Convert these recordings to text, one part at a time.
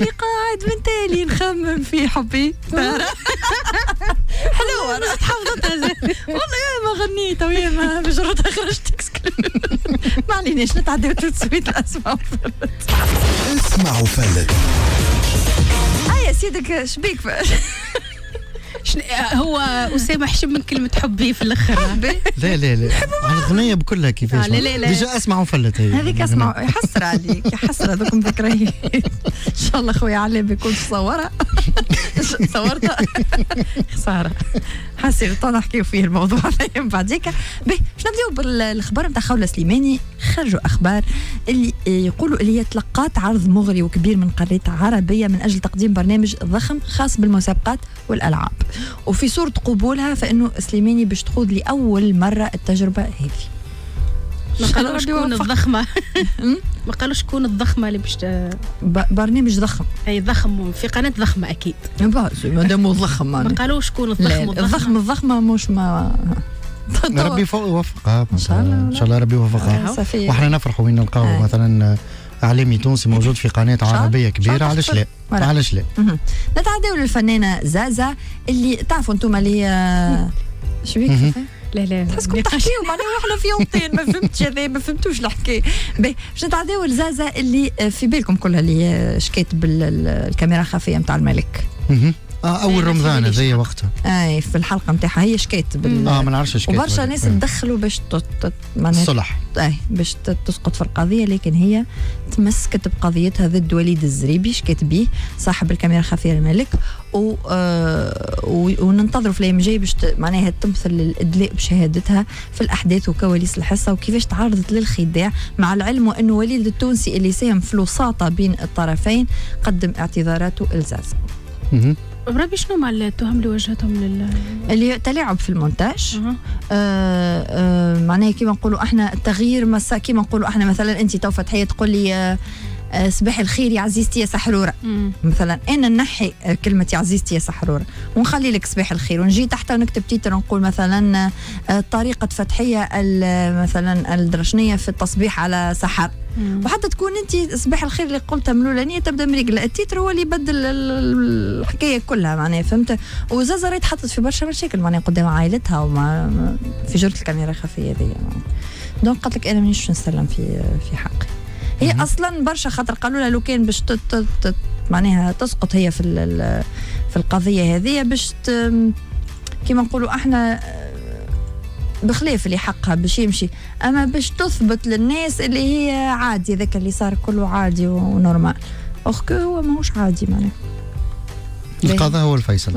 بالي قاعد من تالي نخمم في حبي. حلوة أنا حافظتها والله يا ما غنيت ويا ما بجرتها خرجت ما عليناش نتعداو تو سويت الأسماء اسمع وفلت. آه يا سيدك شبيك هو أسامة حشم من كلمة حبي في الآخر لا لا لا. على الاغنيه بكلها كيفاش آه، لا لا لا. ديجا أسمع وفلت هي هذيك أسمع. يحسر عليك يحسر هذوكم ذكريات. إن شاء الله خويا علي بيكون صورها. صورتها. خسارة. حسيت تو نحكيو فيه الموضوع. من بعديك باهي باش نبداو بالخبر نتاع خوله سليماني. خرجوا أخبار اللي يقولوا اللي هي تلقات عرض مغري وكبير من قريه عربية من أجل تقديم برنامج ضخم خاص بالمسابقات والألعاب. وفي صورة قبولها فإنه سليماني باش تخوض لأول مرة التجربة هذه. ما قالوش شكون الضخمة. ما قالوش شكون الضخمة اللي باش برنامج ضخم. أي ضخم في قناة ضخمة أكيد. باس مادام ضخم ما. قالوش شكون الضخم الضخم والضخمة. الضخمة مش ما ربي فوق يوفقها إن شاء الله. إن شاء الله ربي يوفقها. وإحنا نفرحوا وين نلقاو آه. مثلا أعلامي تونسي موجود في قناة. عربية إن شاء الله. كبيره علاش لا؟ علاش لا. نتعداو للفنانة زازا اللي تعرفوا أنتم اللي هي شبيك مهم. لا لا تحسكم. تحكيو معناها وإحنا في يومتين ما فهمتش هذا ما فهمتوش الحكاية باهي باش نتعداو لزازا اللي في بالكم كلها اللي شكيت بالكاميرا الخفيه نتاع الملك. آه أول رمضان شحال. وقتها أي في الحلقة نتاعها هي شكيت بال آه ما نعرفش كانت وبرشا. ناس. تدخلوا باش معناها الصلح أي باش تسقط في القضية لكن هي تمسكت بقضيتها ضد وليد الزريبي شكيت به صاحب الكاميرا الخفية الملك و آه وننتظروا في الأيام الجاية باش معناها تمثل الأدلاء بشهادتها في الأحداث وكواليس الحصة وكيفاش تعرضت للخداع مع العلم وانه وليد التونسي اللي ساهم في الوساطة بين الطرفين قدم اعتذاراته لزازا. بربي شنو مع التهم اللي وجهتهم لل اللي تلاعب في المونتاج أها. آه آه معناها كيما نقولوا إحنا التغيير مسا كيما نقولوا إحنا مثلا انت تو فتحيه تقول لي آه صباح الخير يا عزيزتي يا سحرورة. مم. مثلا أنا نحي آه، كلمة يا عزيزتي يا سحرورة. ونخلي لك صباح الخير. ونجي تحت ونكتب titre ونقول مثلا آه، طريقة فتحية مثلا الدرشنيه في التصبيح على سحر مم. وحتى تكون أنت صباح الخير اللي قلتها من الاولانيه تبدأ مريقله ال titre هو اللي يبدل ال- ال- الحكاية كلها معناها فهمت؟ وزازا راهي تحطت في برشا مشاكل معناها قدام عائلتها ومع في جرة الكاميرا الخفية هذه. donc قالت لك أنا مانيش نسلم في في حقي هي. أصلا برشا خاطر قالوا لها لو كان باش معناها تسقط هي في في القضية هذه باش كيما نقولوا إحنا آه، بخلاف اللي حقها باش يمشي أما باش تثبت للناس اللي هي عادي ذاك اللي صار كله عادي و normal اخكو هو ماهوش عادي معناها القضاء هو الفيصل.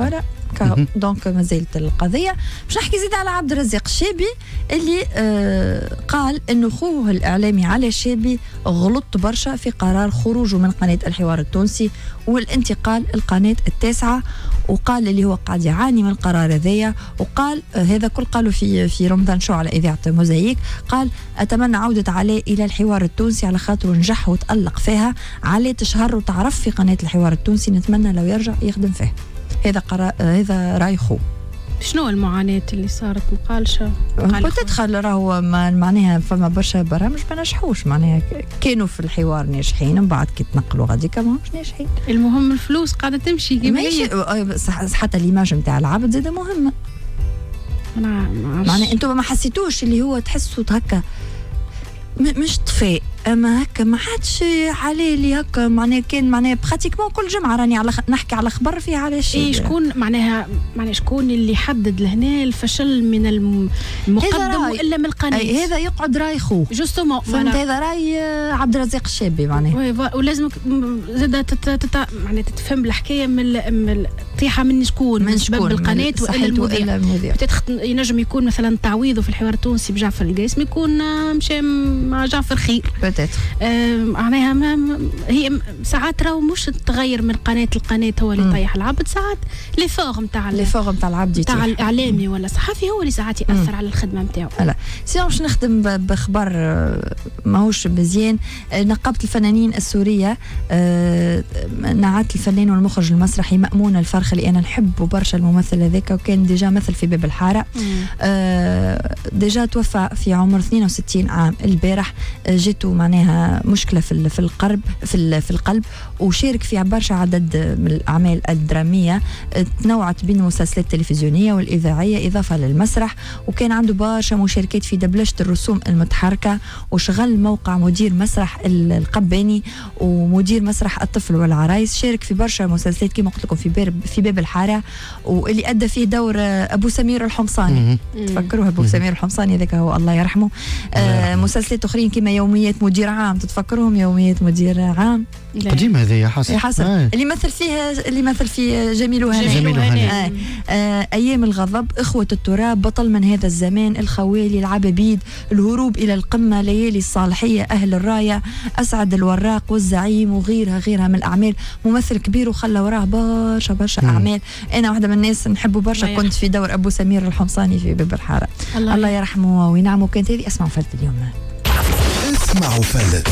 donc ما زالت القضية. باش نحكي زيد على عبد الرزاق الشابي اللي آه قال إنه خوه الإعلامي علي الشابي غلط برشا في قرار خروجه من قناة الحوار التونسي والانتقال القناة التاسعة. وقال اللي هو قاعد يعاني من القرار هذايا. وقال آه هذا كل قالوا في في رمضان شو على إذاعة موزايك قال أتمنى عودة علاء إلى الحوار التونسي على خاطر نجح وتألق فيها. علاء تشهر وتعرف في قناة الحوار التونسي. نتمنى لو يرجع يخدم فيه. هذا قرا هذا رأي خو. شنو المعاناة اللي صارت؟ مقالشة؟ قال بتدخل راهو معناها فما برشا برامج ما نجحوش معناها كانوا في الحوار ناجحين من بعد كي تنقلوا غاديكا ماهمش ناجحين. المهم الفلوس قاعدة تمشي كيما هي. حتى ليماج نتاع العبد ما عرفتش. معناها أنتم ما حسيتوش اللي هو تحسوا هكا مش طفاء أما هكا ما عادش عليه اللي هكا معناها كان معناها براتيكمون كل جمعة راني على خ... نحكي على خبر فيها على شيء. إيه شكون معناها معناها شكون اللي حدد لهنا الفشل من الم- المقدم. وإلا من القناه أي هذا يقعد رأي خو. justement فهمت؟ هذا رأي آه، عبد الرزاق الشابي معناها. oui فا- ولازم زاد تت- تت- معناها تتفهم الحكاية من ال- من الطيحه من شكون؟ من شباب القناة وإلا المذيع؟ المذيع. ينجم يكون مثلا تعويضه في الحوار التونسي بجعفر القاسم يكون آه، مشى مع جعفر خير. peut-être معناها هي ساعات راهو مش التغير من قناة لقناة هو اللي مم. يطيح العبد ساعات l'effort نتاع l'effort نتاع العبد نتاع. الاعلامي ولا الصحفي هو اللي ساعات يأثر على الخدمة نتاعو sinon باش نخدم بخبر آه، ماهوش مزيان. آه، نقابة الفنانين السورية آه، نعت الفنان والمخرج المسرحي مأمون الفرخ خلي أنا نحبه برشا الممثل هذاك وكان déjà مثل في باب الحارة. آه déjà توفى في عمر 62 عام البارح. آه جاته معناها مشكلة في في القلب في في القلب وشارك في برشا عدد من الأعمال الدرامية. آه، تنوعت بين المسلسلات التلفزيونية والإذاعية إضافة للمسرح. وكان عنده برشا مشاركات في دبلجة الرسوم المتحركة وشغل موقع مدير مسرح القباني ومدير مسرح الطفل والعرايس. شارك في برشا مسلسلات كما قلت لكم في باب في باب الحارة واللي أدى فيه دور أبو سمير الحمصاني. تفكروا أبو سمير الحمصاني ذاك هو الله يرحمه. آه مسلسلات اخرين كما يوميات مدير عام تتفكروهم؟ يوميات مدير عام. قديمه هذه يا حسن. حسن. آه. اللي مثل فيها اللي مثل في جميل وهناء جميل وهناء آه. آه. أيام الغضب إخوة التراب بطل من هذا الزمان الخوالي العبابيد الهروب إلى القمة ليالي الصالحية أهل الراية أسعد الوراق والزعيم وغيرها غيرها من الأعمال. ممثل كبير وخلى وراه برشا برشا أعمال. أنا واحدة من الناس نحبه برشا. كنت في دور أبو سمير الحمصاني في باب الحارة. الله, الله يرحمه. وينعمه. كانت هذه اسمعوا فلت اليوم. اسمعوا فلت